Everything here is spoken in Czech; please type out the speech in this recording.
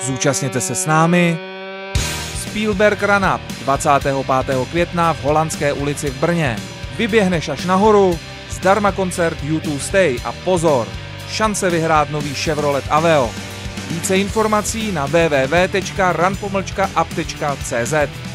Zúčastněte se s námi Spielberg ranap 25. května v Holandské ulici v Brně. Vyběhneš až nahoru, zdarma koncert YouTube Stay a pozor, šance vyhrát nový Chevrolet Aveo. Více informací na www.runpomlčka.up.cz